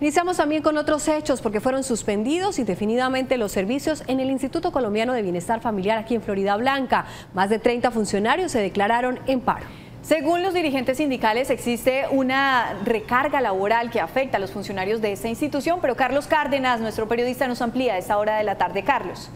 Iniciamos también con otros hechos porque fueron suspendidos indefinidamente los servicios en el Instituto Colombiano de Bienestar Familiar aquí en Florida Blanca. Más de 30 funcionarios se declararon en paro. Según los dirigentes sindicales, existe una recarga laboral que afecta a los funcionarios de esta institución, pero Carlos Cárdenas, nuestro periodista, nos amplía a esta hora de la tarde. Carlos.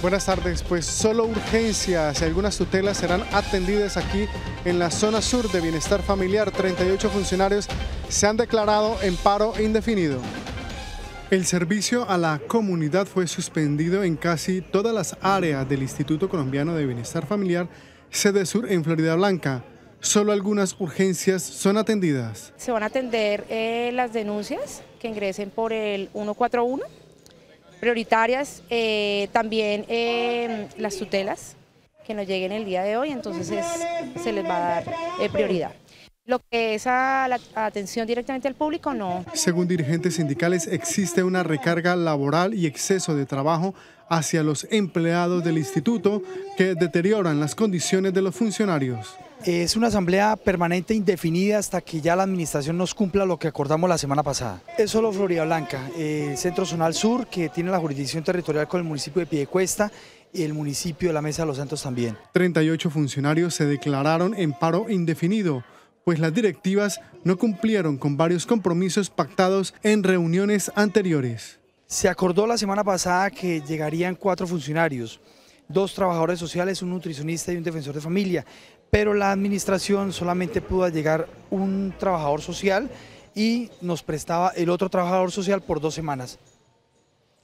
Buenas tardes, pues solo urgencias y algunas tutelas serán atendidas aquí en la zona sur de Bienestar Familiar. 38 funcionarios se han declarado en paro indefinido. El servicio a la comunidad fue suspendido en casi todas las áreas del Instituto Colombiano de Bienestar Familiar, sede sur en Florida Blanca. Solo algunas urgencias son atendidas. Se van a atender eh, las denuncias que ingresen por el 141 prioritarias, eh, también eh, las tutelas que nos lleguen el día de hoy, entonces se les va a dar eh, prioridad. Lo que es a la atención directamente al público, no. Según dirigentes sindicales, existe una recarga laboral y exceso de trabajo hacia los empleados del instituto que deterioran las condiciones de los funcionarios. Es una asamblea permanente indefinida hasta que ya la administración nos cumpla lo que acordamos la semana pasada. Es solo Florida Blanca, el Centro Zonal Sur, que tiene la jurisdicción territorial con el municipio de Piedecuesta y el municipio de la Mesa de los Santos también. 38 funcionarios se declararon en paro indefinido, pues las directivas no cumplieron con varios compromisos pactados en reuniones anteriores. Se acordó la semana pasada que llegarían cuatro funcionarios, dos trabajadores sociales, un nutricionista y un defensor de familia, pero la administración solamente pudo llegar un trabajador social y nos prestaba el otro trabajador social por dos semanas.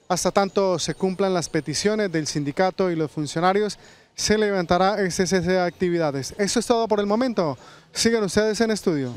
Hasta tanto se cumplan las peticiones del sindicato y los funcionarios, se levantará ese cese de actividades. Eso es todo por el momento. Sigan ustedes en estudio.